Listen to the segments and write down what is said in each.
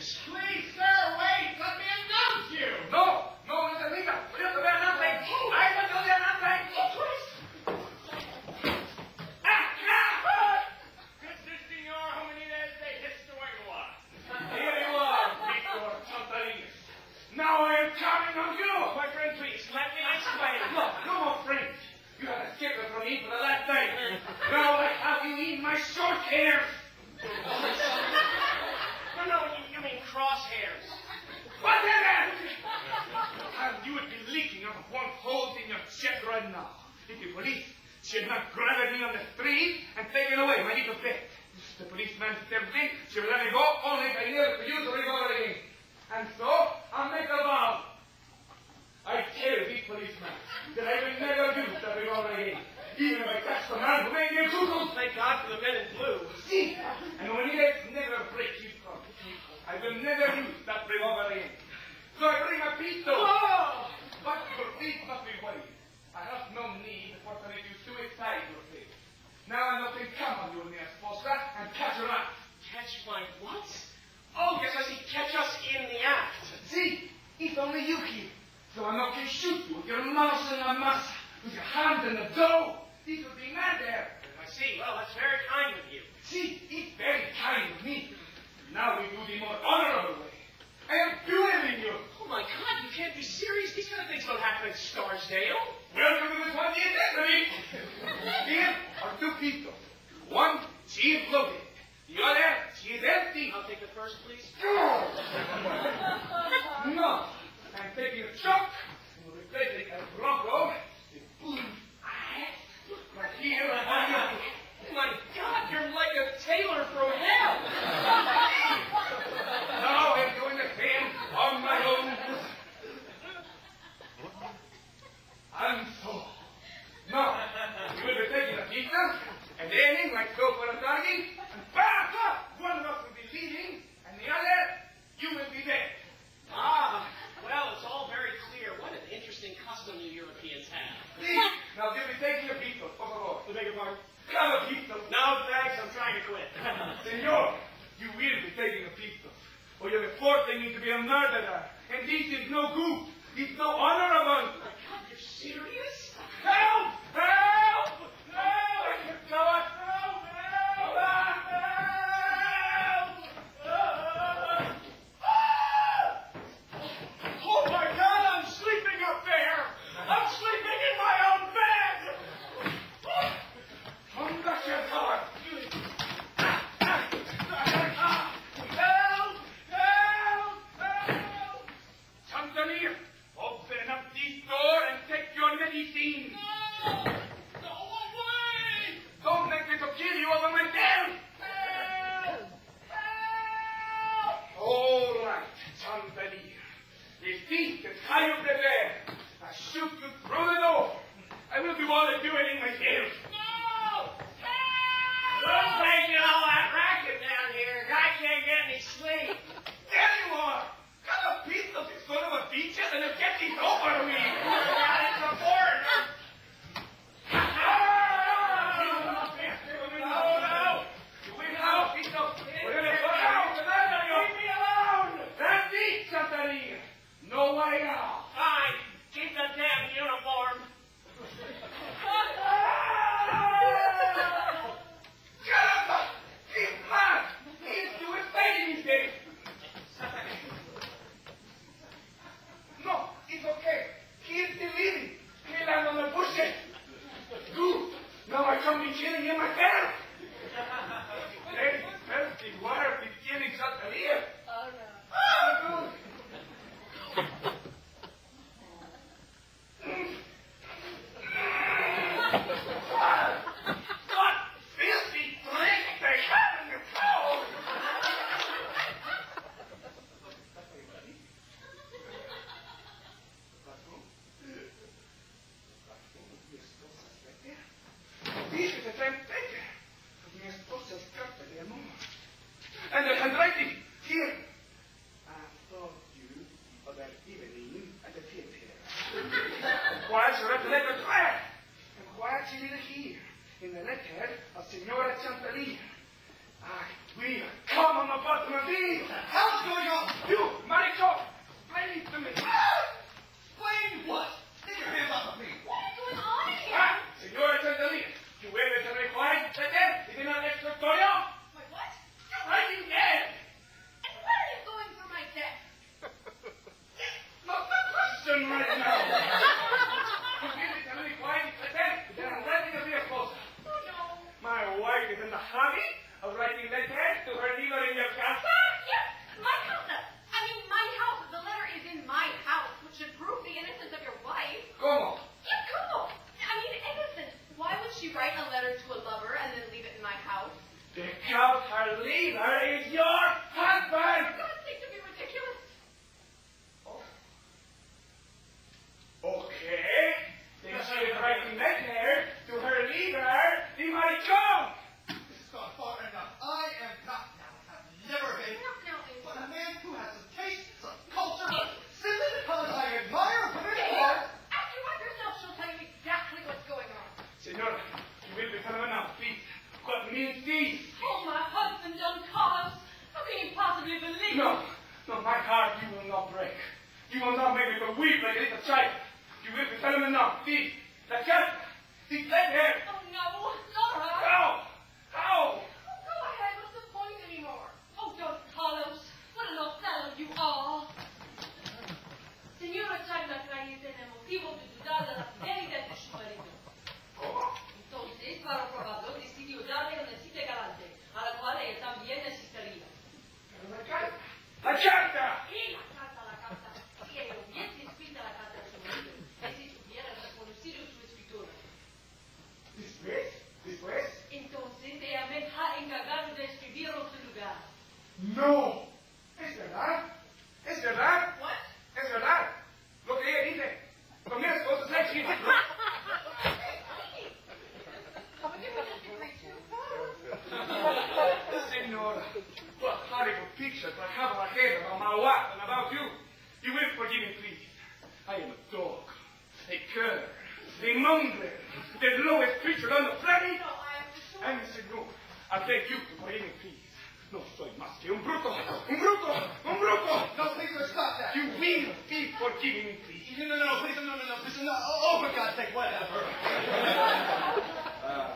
this. Please, sir, wait. Let me announce you. No, no, no, no, leave. Put it the man up like. I will do that up like. Now I am counting on you! My friend, please, let me explain. Look, no more friends. You have a skipper from me for the last night. now I have you eat my short hair. Oh, crosshairs. What's that? And you would be leaking out of one hole in your chest right now. If the police should not grab me on the street and take it away, my little pet. The policeman stepped she would let me go, only if I yelled for you to revolver again. And so, I make a vow. I tell this policeman. me more honorably. I am better than you. Oh my God, you can't be serious. These kind of things don't happen at Scarsdale. Welcome to the 20th century. Here are two people. One, she is loaded. The other, she is empty. I'll take the first, please. No. no. I'm taking a truck. We'll replace a Bronco. no goof. He's no Thank you. And why Guardi me here in the letter of Senora Chantalina. I will come on the my knees. How's going on? You letterette to her in your casa? Yes, my house. Uh, I mean, my house. The letter is in my house, which should prove the innocence of your wife. Como? Yes, on I mean, innocence. Why would she write a letter to a lover and then leave it in my house? Because her lever is yours. No, no, my heart you will not break. You will not make me weep like a little child. You will be telling me now, see, the cat, see, that her somewhere. The lowest creature on the planet. And he said, no, I beg you to bring me peace. No soy más que un bruto, un bruto, un bruto. No, please, no, stop that. You will be forgiving me, please. No, no, no, please, no, no, no, please, no. Oh, oh for God's sake, whatever. ah,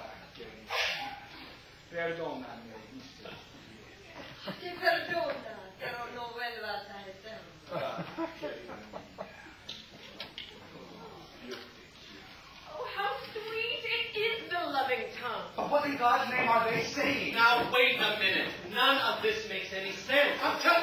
Perdona. Now, wait a minute. None of this makes any sense. I'm telling